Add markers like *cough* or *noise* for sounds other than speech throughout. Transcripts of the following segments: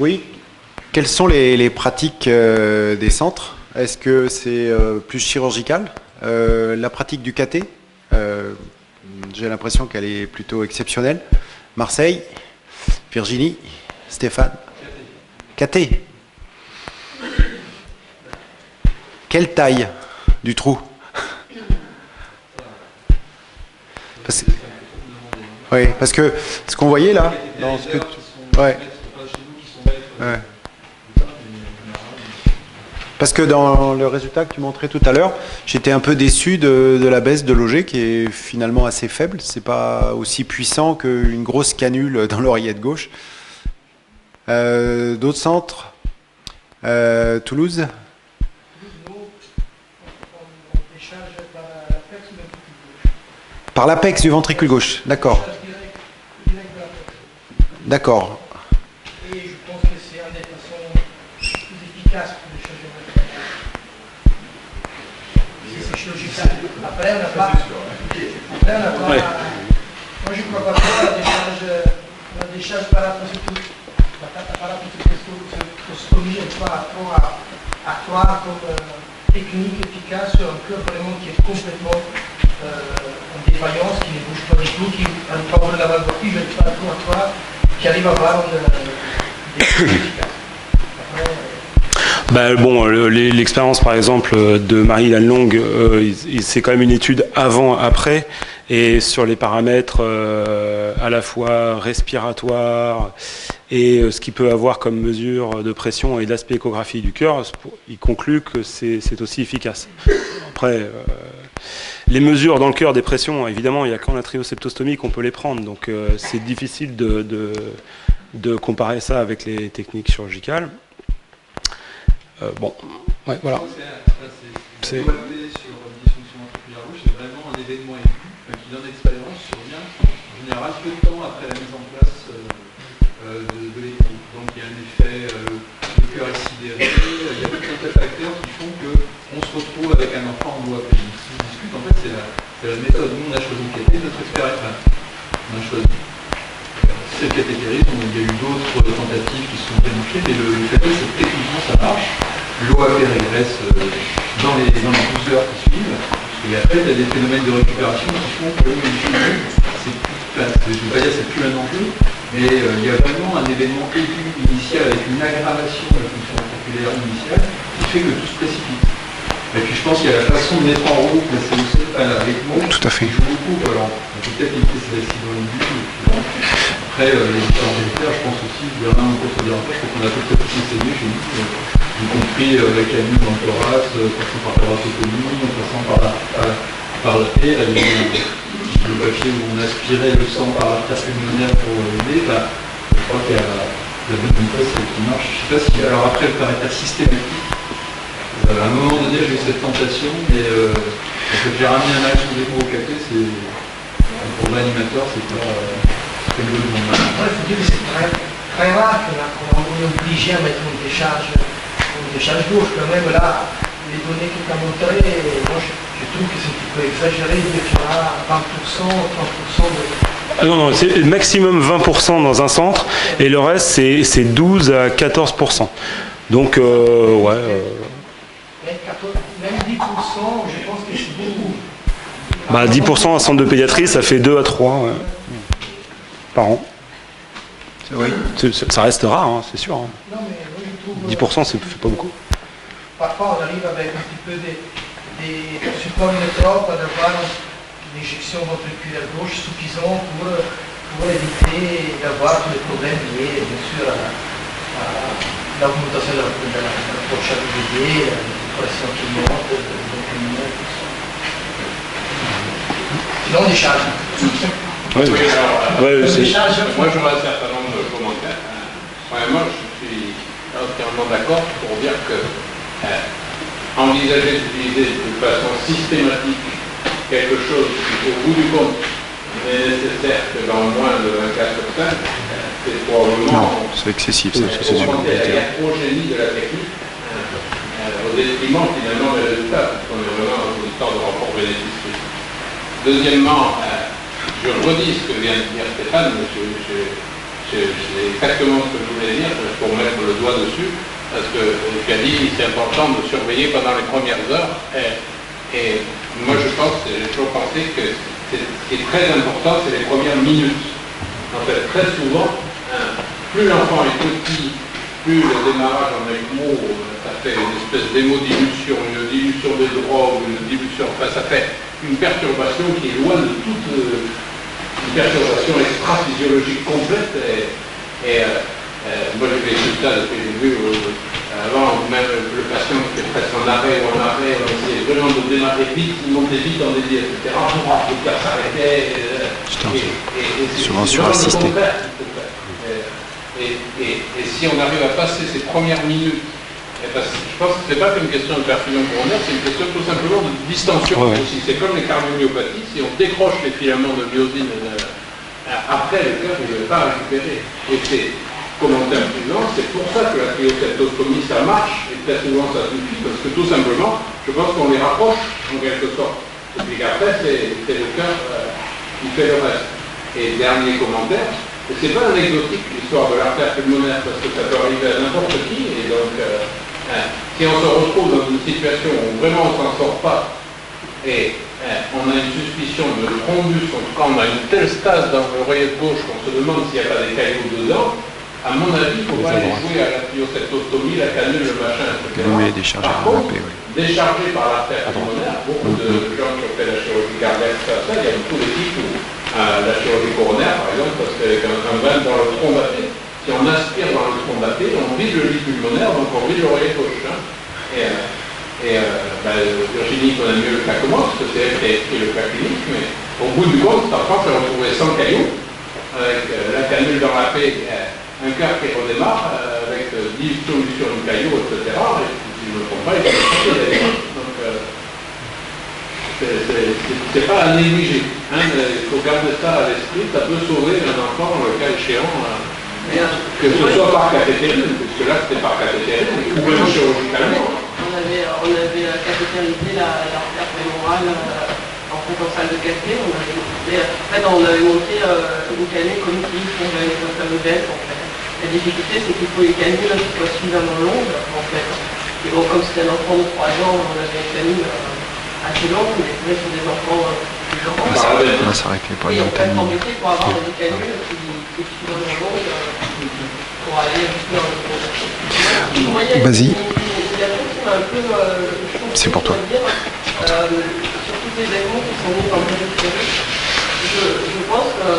Oui. Quelles sont les, pratiques euh, des centres? Est-ce que c'est euh, plus chirurgical? Euh, La pratique du KT J'ai l'impression qu'elle est plutôt exceptionnelle. Marseille Virginie Stéphane KT. Quelle taille du trou? Oui, parce que ce qu'on voyait là, dans ce. Parce que dans le résultat que tu montrais tout à l'heure, j'étais un peu déçu de, la baisse de loger qui est finalement assez faible. C'est pas aussi puissant qu'une grosse canule dans l'oreillette gauche. Euh, d'autres centres euh, Toulouse Par l'apex du ventricule gauche, d'accord. D'accord. Je une plus efficaces pour les chirurgiens. C'est chirurgical. Après, on n'a pas. Après, on n'a pas. Moi, je crois pas que la décharge, la décharge paraprosectomie, paraprosectomie, elle soit trop à, à croire comme euh, technique efficace sur un cœur vraiment qui est complètement euh, en défaillance, qui ne bouge pas du tout, qui n'a pas ouvert la valve qui ne pas trop à croire qui arrive à avoir des bah, bon, l'expérience par exemple de Marie Lannelong, euh, c'est quand même une étude avant-après, et sur les paramètres euh, à la fois respiratoires et euh, ce qu'il peut avoir comme mesure de pression et d'aspect échographie du cœur, il conclut que c'est aussi efficace. Après, les mesures dans le cœur des pressions, évidemment, il n'y a qu'en trioseptostomie qu'on peut les prendre, donc euh, c'est difficile de, comparer ça avec les techniques chirurgicales. Euh, bon, ouais, voilà. C'est sur gauche, c'est vraiment un événement aigu qui, dans l'expérience, survient en général peu de temps après la mise en place euh, de, de l'équipe. Donc il y a un effet, le cœur est sidéré, il y a tout un tas de facteurs qui font qu'on se retrouve avec un enfant en voie en fait, c'est la, méthode. Nous, on a choisi le caté, notre expert On a choisi. C'est le cathétérisme, il y a eu d'autres tentatives qui se sont planifiées, mais le, le fait est que techniquement ça marche. L'eau à régresse euh, dans les, dans les 12 heures qui suivent. Et après, il y a des phénomènes de récupération qui font que c'est plus, je ne vais pas dire c'est plus un enjeu, mais euh, il y a vraiment un événement aigu initial avec une aggravation de la fonction articulaire initiale qui fait que tout se précipite. Et puis je pense qu'il y a la façon de mettre en route la solution à la rythme. Tout à fait. Qui joue beaucoup. Alors, on peut peut-être éviter ces accidents. Après, euh, les différents militaires, je pense aussi, il y en a un cours de je crois qu'on a peut-être aussi enseigné chez nous, y compris euh, avec la nuit dans le thorax, euh, passant par thoracotomie, en passant par la, par, par la paix, le papier où on aspirait le sang par l'artère pulmonaire pour l'aider, bah, je crois qu'il y a la bonne méthode qui marche. Je ne sais pas si, alors après, le caractère systématique, euh, à un moment donné, j'ai eu cette tentation, mais euh, j'ai ramené un axe des mots au café, c'est pour l'animateur, c'est pas très le bon Il faut dire que c'est très, très rare qu'on est obligé à mettre une décharge, une décharge gauche. Quand même, là, les données que tu as montrées, moi je, je, trouve que c'est un petit peu exagéré de dire qu'il y aura 20%, 30% de. Ah non, non, c'est maximum 20% dans un centre et le reste c'est 12 à 14%. Donc, euh, ouais. Euh, même 10%, je pense que c'est beaucoup. Bah, 10% à centre de pédiatrie, ça fait 2 à 3 par an. Oui. Ça reste rare, hein, c'est sûr. Hein. Non, mais 10%, c'est pas beaucoup. Parfois, on arrive avec un petit peu des, des supports métropes à avoir une injection ventriculaire gauche suffisant pour, pour éviter d'avoir tous les problèmes liés, bien sûr, à, à l'augmentation de la, de la, de la prochaine pression qui monte, Sinon, on décharge. Oui, oui. Alors, ouais, décharge. Moi, j'aurais un certain nombre de commentaires. Premièrement, je suis d'accord pour dire que euh, envisager d'utiliser de façon systématique quelque chose qui, au bout du compte, n'est nécessaire que dans moins de 24 sur 5, c'est probablement. Non, c'est excessif, ça, c'est sûr. la de la technique aux estimant finalement les résultats, parce qu'on est vraiment dans une histoire de rapport bénéfice Deuxièmement, euh, je redis ce que vient de dire Stéphane, je, c'est exactement ce que je voulais dire, pour mettre le doigt dessus, parce que tu as dit c'est important de surveiller pendant les premières heures. Et, moi je pense, j'ai toujours pensé que ce qui est très important, c'est les premières minutes. En fait, très souvent, hein, plus l'enfant est petit, plus le démarrage en ECMO, ça fait une espèce d'émodilution, une dilution des drogues, une dilution, enfin ça fait une perturbation qui est loin de toute euh, perturbation extra-physiologique complète. Et, euh, euh, moi j'ai vécu ça depuis le début. avant, même le patient qui était presque en arrêt ou en arrêt, on essayait vraiment de démarrer vite, il montait vite dans des lits, etc. Le cœur s'arrêtait. souvent surassisté. Et, et, et, si on arrive à passer ces premières minutes, je pense que ce n'est pas qu'une question de perfusion coronaire, c'est une question tout simplement de distension aussi. C'est comme les cardiomyopathies, si on décroche les filaments de myosine après le cœur, il ne va pas récupérer. Et c'est commentaire suivant, c'est pour ça que la cryocatostomie, ça marche, et très souvent ça suffit, parce que tout simplement, je pense qu'on les rapproche en quelque sorte. Et puis qu'après, c'est le cœur euh, qui fait le reste. Et dernier commentaire, c'est pas anecdotique l'histoire de l'artère pulmonaire, parce que ça peut arriver à n'importe qui, et donc euh, si on se retrouve dans une situation où vraiment on s'en sort pas, et hein, on a une suspicion de thrombus, en tout cas on a une telle stase dans l'oreillette gauche qu'on se demande s'il n'y a pas des cailloux dedans, à mon avis, il ne faut pas aller jouer à la pyocetostomie, la canule, le machin, etc. Par contre, déchargé par l'artère pulmonaire, beaucoup de gens qui ont fait la chirurgie cardiaque, ça, il y a beaucoup d'équipes où euh, la chirurgie coronaire, par exemple, parce qu'avec un, un dans le tronc d'appel, on aspire dans le tronc d'appel, on vide le lit pulmonaire, donc on vide l'oreiller gauche. Hein. Et, euh, euh, bah, Virginie connaît mieux le cas que parce que c'est elle qui a écrit le cas clinique, mais au bout du compte, France, elle a retrouvé 100 cailloux, avec la canule dans la paix, un cœur qui redémarre euh, avec 10 euh, solutions de cailloux, etc. Et si je ne me trompe pas, il faut Donc, euh, c'est pas à négliger. Hein, il faut garder ça à l'esprit, ça peut sauver un enfant, le cas échéant, que ce soit par cathétérine, puisque là c'était par cathétérine, ou même chirurgicalement. On avait, on avait cathétérisé l'artère fémorale en fait en salle de café, on avait, en fait, on avait monté une canette cognitive pour le fameux en fait. La difficulté, c'est qu'il faut les canules qui soient suffisamment longues, en fait. Et bon, comme c'était un enfant de 3 ans, on avait une euh, assez longue, mais c'est des enfants euh. On va s'arrêter pour on euh, Vas-y. C'est pour toi. Euh, je, pense que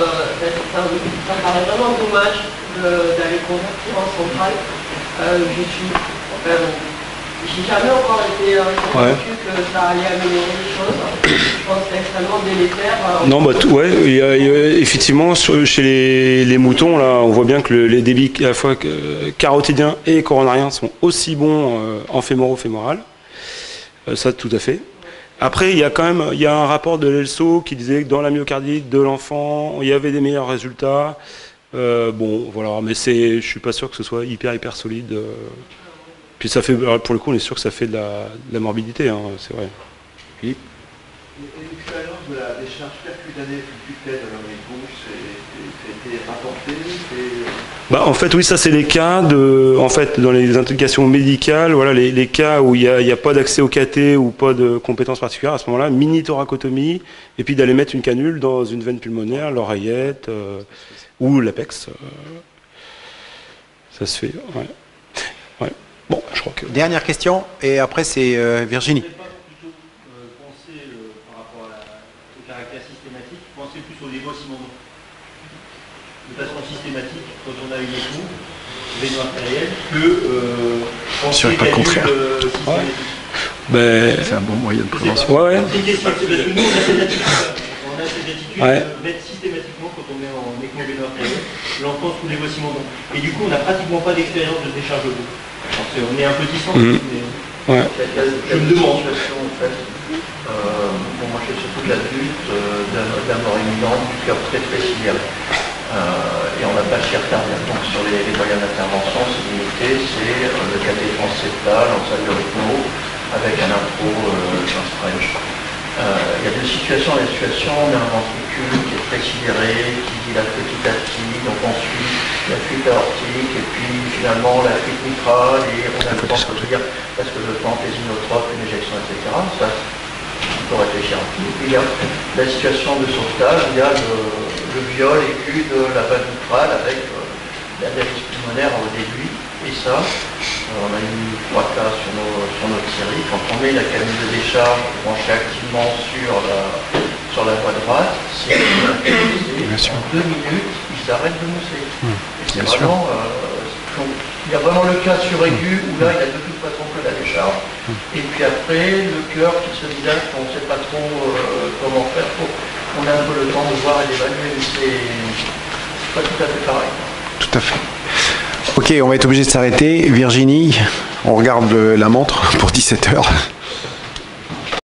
ben, ça, paraît vraiment dommage d'aller convertir en centrale. Euh, je suis. J'ai jamais encore été euh, convaincu que ça allait améliorer les choses. Je pense que c'est extrêmement délétère. Euh, non, bah, tout, ouais, effectivement, chez les, les, moutons, là, on voit bien que le, les débits à la fois carotidiens et coronariens sont aussi bons en fémoro-fémoral. ça, tout à fait. Après, il y a quand même il y a un rapport de l'ELSO qui disait que dans la myocardite de l'enfant, il y avait des meilleurs résultats. Euh, bon, voilà, mais je suis pas sûr que ce soit hyper hyper solide. Euh. Puis ça fait, pour le coup, on est sûr que ça fait de la, morbidité, hein, c'est vrai. Philippe L'expérience de la décharge percutanée percutaine dans l'oreille gauche, ça a été rapporté bah, en fait, oui, ça c'est les cas de, en fait, dans les indications médicales, voilà, les, cas où il n'y a, a, pas d'accès au KT ou pas de compétences particulières, à ce moment-là, mini thoracotomie, et puis d'aller mettre une canule dans une veine pulmonaire, l'oreillette. Euh, ou l'Apex. Euh, ça se fait. Ouais. Bon, je crois que. Dernière question, et après c'est euh, Virginie. De que euh, penser pas le contraire. Euh, ouais. Ben, c'est un bon moyen de prévention. Ouais, ouais. On a cette attitude, *laughs* de systématiquement quand on met en artérielle l'enfant sous dévoissement d'eau. Et du coup, on n'a pratiquement pas d'expérience de décharge On est un petit centre, mmh. mais ouais. je me demande. En fait, euh, bon, moi, j'ai surtout de l'adulte, euh, d'un mort imminente, du cœur très très sidéré. Euh, et on n'a pas de chir cardiaque. Donc sur les, les moyens d'intervention, c'est limité, c'est euh, le caté transeptal en salle de rythmo avec un intro, euh, un stretch. Euh, il y a deux situations. La situation, on a ventricule qui est qui dilate petit à petit, donc on suit la fuite aortique et puis finalement la fuite mitrale et on a le temps de dire est-ce que je tente les inotropes, une éjection, etc. Ça, on peut réfléchir un peu. Et puis il y a la situation de sauvetage, il y a le, le viol aigu de la valve mitrale avec euh, la dialyse pulmonaire au début. Et ça, euh, on a eu trois cas sur, notre série. Quand on met la canine de décharge branchée activement sur la, sur la voie droite, c'est en deux minutes, ils arrêtent de mousser. Bien sûr. vraiment, euh, il y a vraiment le cas sur aigu où là, il y a de toute façon que la décharge. Et puis après, le cœur qui se dilate, on ne sait pas trop euh, comment faire. Faut- on a un peu le temps de voir et d'évaluer, mais c'est pas tout à fait pareil. Tout à fait. Ok, on va être obligé de s'arrêter. Virginie, on regarde la montre pour 17 heures.